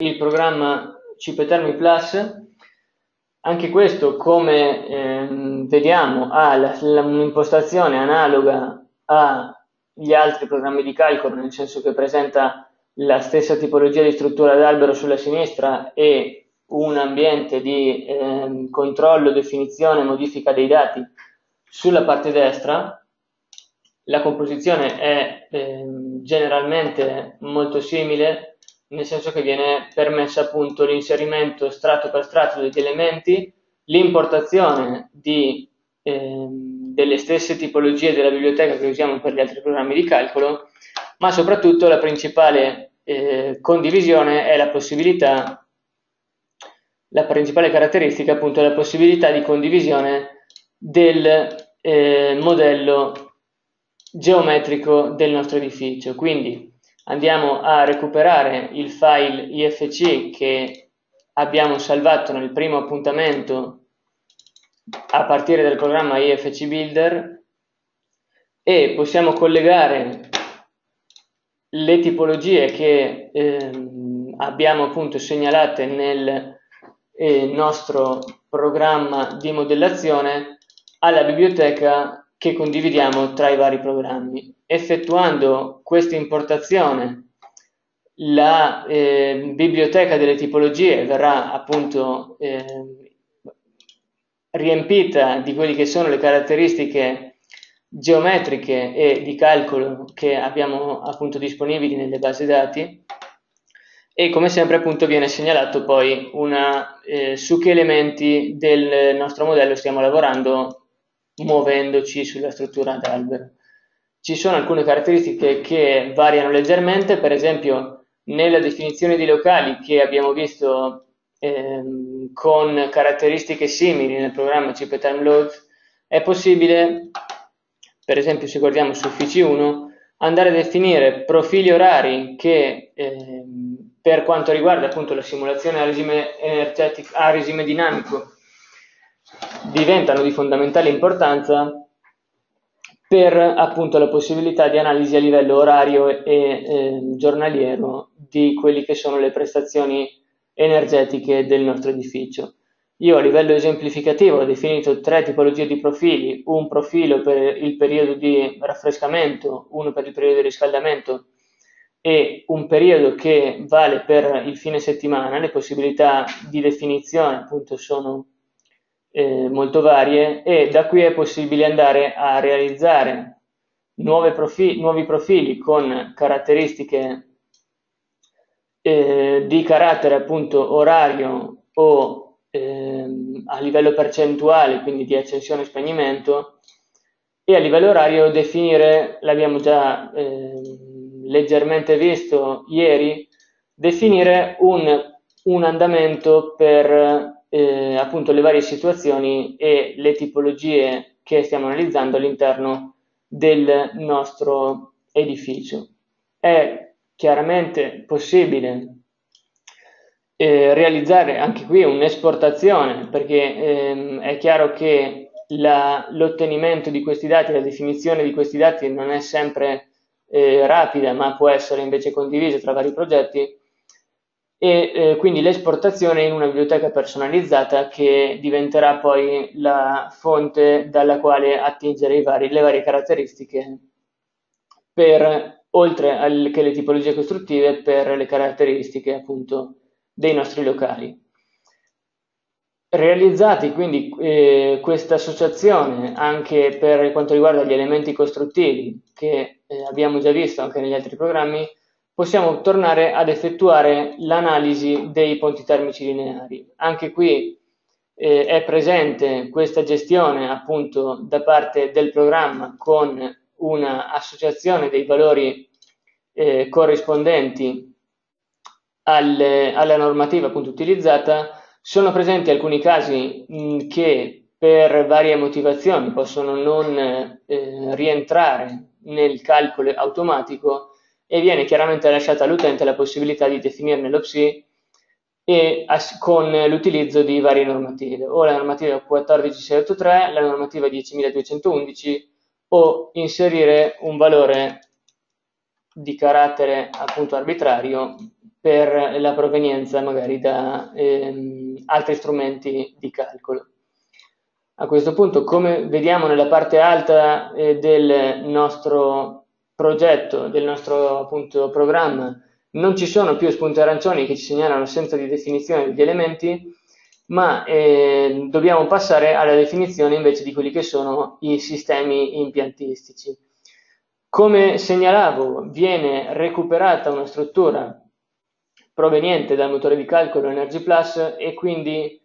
il programma CPTermi Plus. Anche questo, come eh, vediamo, ha la, la, un'impostazione analoga agli altri programmi di calcolo, nel senso che presenta la stessa tipologia di struttura d'albero sulla sinistra e un ambiente di eh, controllo, definizione e modifica dei dati sulla parte destra. La composizione è eh, generalmente molto simile, nel senso che viene permessa appunto l'inserimento strato per strato degli elementi, l'importazione di, eh, delle stesse tipologie della biblioteca che usiamo per gli altri programmi di calcolo, ma soprattutto la principale eh, condivisione è la possibilità, la principale caratteristica appunto è la possibilità di condivisione del eh, modello geometrico del nostro edificio. Quindi andiamo a recuperare il file IFC che abbiamo salvato nel primo appuntamento a partire dal programma IFC Builder e possiamo collegare le tipologie che eh, abbiamo appunto segnalate nel eh, nostro programma di modellazione alla biblioteca che condividiamo tra i vari programmi. Effettuando questa importazione, la eh, biblioteca delle tipologie verrà appunto eh, riempita di quelle che sono le caratteristiche geometriche e di calcolo che abbiamo appunto disponibili nelle basi dati e come sempre appunto viene segnalato poi una, eh, su che elementi del nostro modello stiamo lavorando muovendoci sulla struttura d'albero. Ci sono alcune caratteristiche che variano leggermente, per esempio nella definizione di locali che abbiamo visto ehm, con caratteristiche simili nel programma CPTimeLoad, è possibile, per esempio se guardiamo su Uffici 1, andare a definire profili orari che ehm, per quanto riguarda appunto la simulazione a regime a regime dinamico diventano di fondamentale importanza per appunto la possibilità di analisi a livello orario e eh, giornaliero di quelle che sono le prestazioni energetiche del nostro edificio. Io a livello esemplificativo ho definito tre tipologie di profili, un profilo per il periodo di raffrescamento, uno per il periodo di riscaldamento e un periodo che vale per il fine settimana. Le possibilità di definizione appunto sono eh, molto varie e da qui è possibile andare a realizzare profi- nuovi profili con caratteristiche eh, di carattere appunto orario o eh, a livello percentuale, quindi di accensione e spegnimento, e a livello orario definire, l'abbiamo già eh, leggermente visto ieri, definire un, un andamento per eh, appunto le varie situazioni e le tipologie che stiamo analizzando all'interno del nostro edificio. È chiaramente possibile eh, realizzare anche qui un'esportazione perché ehm, è chiaro che la, l'ottenimento di questi dati, la definizione di questi dati non è sempre eh, rapida ma può essere invece condivisa tra vari progetti e eh, quindi l'esportazione in una biblioteca personalizzata che diventerà poi la fonte dalla quale attingere vari, le varie caratteristiche per, oltre che le tipologie costruttive per le caratteristiche appunto dei nostri locali. Realizzati quindi eh, questa associazione anche per quanto riguarda gli elementi costruttivi che eh, abbiamo già visto anche negli altri programmi, possiamo tornare ad effettuare l'analisi dei ponti termici lineari. Anche qui eh, è presente questa gestione appunto da parte del programma con un'associazione dei valori eh, corrispondenti alle, alla normativa appunto utilizzata. Sono presenti alcuni casi mh, che per varie motivazioni possono non eh, rientrare nel calcolo automatico e viene chiaramente lasciata all'utente la possibilità di definirne lo PSI e con l'utilizzo di varie normative, o la normativa 14683, la normativa 10211 o inserire un valore di carattere appunto arbitrario per la provenienza magari da ehm, altri strumenti di calcolo. A questo punto, come vediamo nella parte alta eh, del nostro progetto, del nostro appunto programma, non ci sono più spunti arancioni che ci segnalano l'assenza di definizione degli elementi, ma eh, dobbiamo passare alla definizione invece di quelli che sono i sistemi impiantistici. Come segnalavo, viene recuperata una struttura proveniente dal motore di calcolo Energy Plus e quindi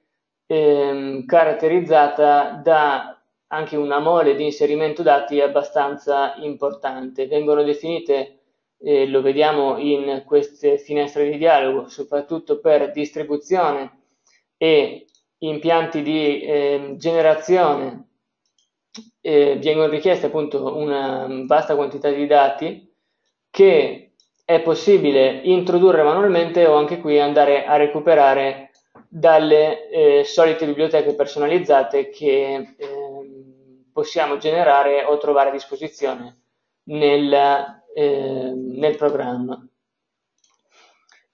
ehm, caratterizzata da anche una mole di inserimento dati abbastanza importante. Vengono definite, eh, lo vediamo in queste finestre di dialogo, soprattutto per distribuzione e impianti di eh, generazione eh, vengono richieste appunto una vasta quantità di dati che è possibile introdurre manualmente o anche qui andare a recuperare dalle eh, solite biblioteche personalizzate che eh, possiamo generare o trovare a disposizione nel, eh, nel programma.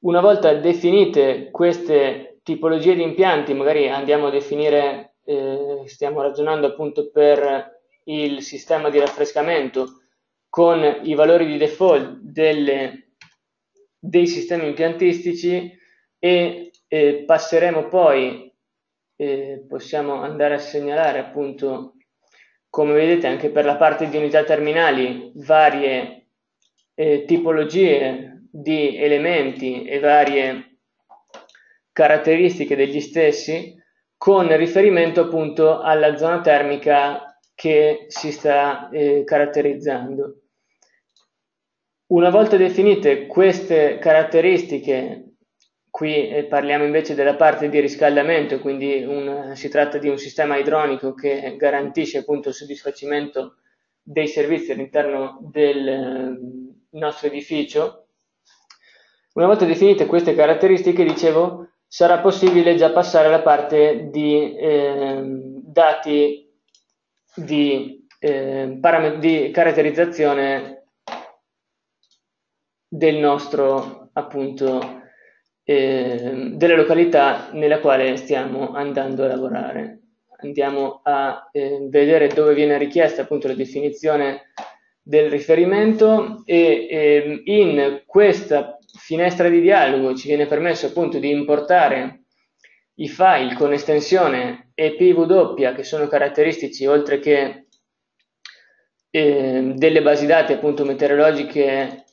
Una volta definite queste tipologie di impianti, magari andiamo a definire, eh, stiamo ragionando appunto per il sistema di raffrescamento con i valori di default delle, dei sistemi impiantistici e eh, passeremo poi, eh, possiamo andare a segnalare appunto, come vedete anche per la parte di unità terminali, varie eh, tipologie di elementi e varie caratteristiche degli stessi con riferimento appunto alla zona termica che si sta eh, caratterizzando. Una volta definite queste caratteristiche, qui eh, parliamo invece della parte di riscaldamento, quindi un, si tratta di un sistema idronico che garantisce appunto il soddisfacimento dei servizi all'interno del eh, nostro edificio. Una volta definite queste caratteristiche, dicevo, sarà possibile già passare alla parte di eh, dati di, eh, di caratterizzazione del nostro appunto eh, della località nella quale stiamo andando a lavorare. Andiamo a eh, vedere dove viene richiesta appunto la definizione del riferimento e eh, in questa finestra di dialogo ci viene permesso appunto di importare i file con estensione EPW che sono caratteristici oltre che eh, delle basi dati appunto meteorologiche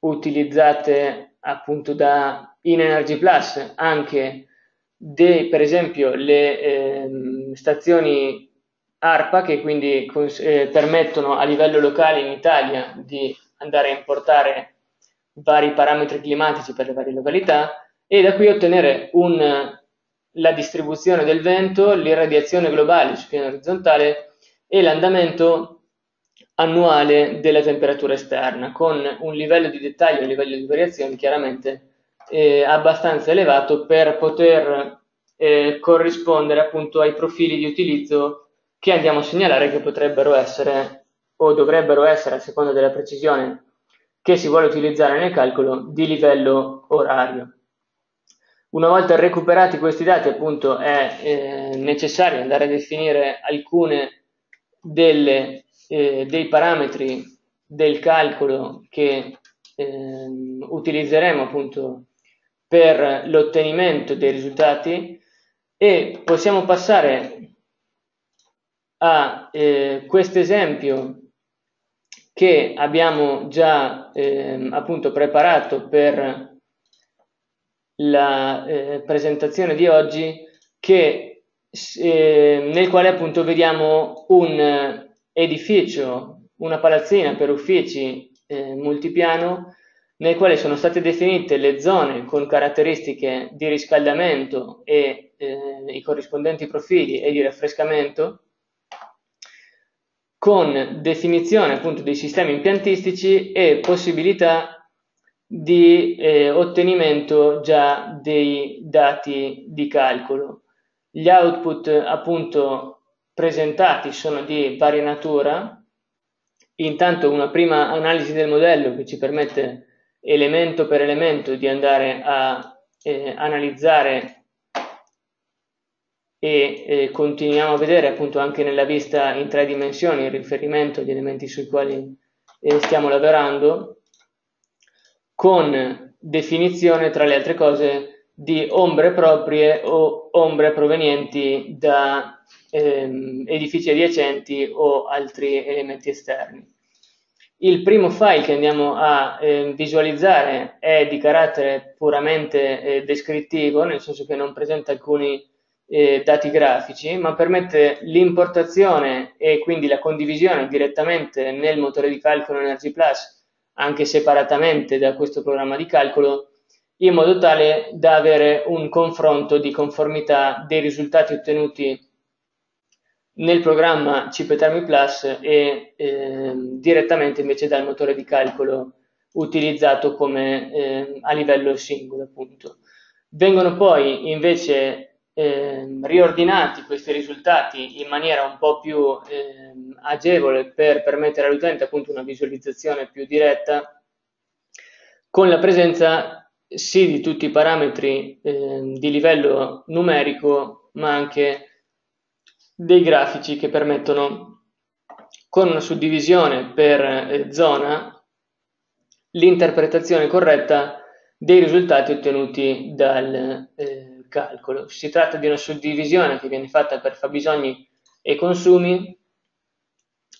utilizzate appunto da in Energy Plus anche dei, per esempio le eh, stazioni ARPA che quindi cons- eh, permettono a livello locale in Italia di andare a importare vari parametri climatici per le varie località e da qui ottenere un, la distribuzione del vento, l'irradiazione globale su piano orizzontale e l'andamento annuale della temperatura esterna, con un livello di dettaglio, un livello di variazione chiaramente eh, abbastanza elevato per poter eh, corrispondere appunto ai profili di utilizzo che andiamo a segnalare che potrebbero essere o dovrebbero essere, a seconda della precisione che si vuole utilizzare nel calcolo, di livello orario. Una volta recuperati questi dati, appunto, è eh, necessario andare a definire alcune delle eh, dei parametri del calcolo che eh, utilizzeremo appunto per l'ottenimento dei risultati e possiamo passare a eh, questo esempio che abbiamo già eh, appunto preparato per la eh, presentazione di oggi che, eh, nel quale appunto vediamo un edificio, una palazzina per uffici eh, multipiano nel quale sono state definite le zone con caratteristiche di riscaldamento e eh, i corrispondenti profili e di raffrescamento con definizione appunto dei sistemi impiantistici e possibilità di eh, ottenimento già dei dati di calcolo. Gli output appunto presentati sono di varia natura. Intanto una prima analisi del modello che ci permette elemento per elemento di andare a eh, analizzare e eh, continuiamo a vedere appunto anche nella vista in tre dimensioni il riferimento agli elementi sui quali eh, stiamo lavorando con definizione tra le altre cose di ombre proprie o ombre provenienti da ehm, edifici adiacenti o altri elementi esterni. Il primo file che andiamo a eh, visualizzare è di carattere puramente eh, descrittivo, nel senso che non presenta alcuni eh, dati grafici, ma permette l'importazione e quindi la condivisione direttamente nel motore di calcolo Energy Plus, anche separatamente da questo programma di calcolo, in modo tale da avere un confronto di conformità dei risultati ottenuti nel programma CPTermi Plus e eh, direttamente invece dal motore di calcolo utilizzato come eh, a livello singolo appunto. Vengono poi invece eh, riordinati questi risultati in maniera un po' più ehm, agevole per permettere all'utente appunto una visualizzazione più diretta con la presenza sì di tutti i parametri ehm, di livello numerico ma anche dei grafici che permettono con una suddivisione per eh, zona l'interpretazione corretta dei risultati ottenuti dal eh, calcolo. Si tratta di una suddivisione che viene fatta per fabbisogni e consumi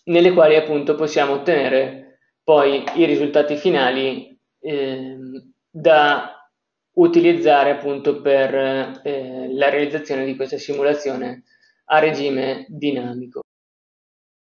nelle quali appunto possiamo ottenere poi i risultati finali eh, da utilizzare appunto per eh, la realizzazione di questa simulazione a regime dinamico.